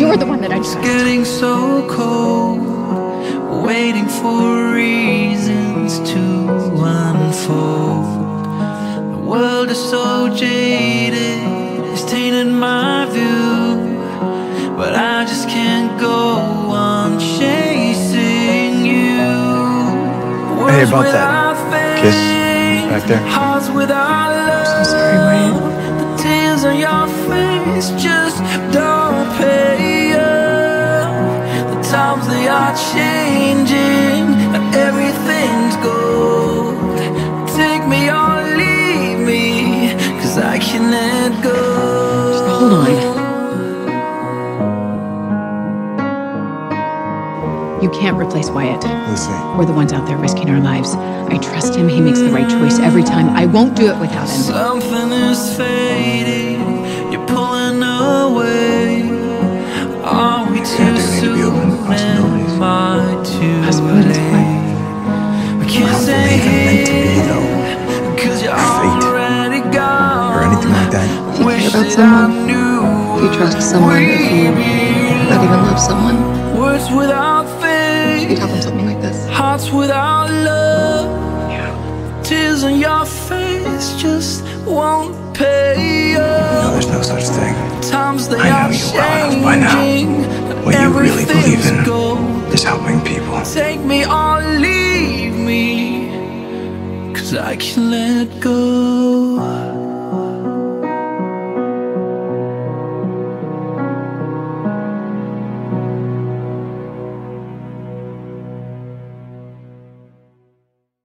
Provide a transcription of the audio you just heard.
You're the one that I It's trust. getting so cold, waiting for reasons to unfold. The world is so jaded, it's tainted my view. But I just can't go on chasing you. Hey, Words about that kiss back there. Don't pay up. The times they are changing, and everything's gold. Take me or leave me, cause I can't let go. Hold on. You can't replace Wyatt. Lucy. We're the ones out there risking our lives. I trust him. He makes the right choice every time. I won't do it without him. Something is fading, Are we too do to be open to soon? possibilities. Am too Possibilities, what? late? We can't I don't stay believe in meant to be, here, though. Cause you're Fate. already gone. Or anything like that. If you Wish care about someone, knew if you trust someone, if you not even love someone, Words without you faith, tell them something like this. hearts without love. Tears on your face just won't pay No, there's no such thing. Times they I know are you well enough by now. Changing. What you really believe in is helping people. Take me or leave me, cause I can let go.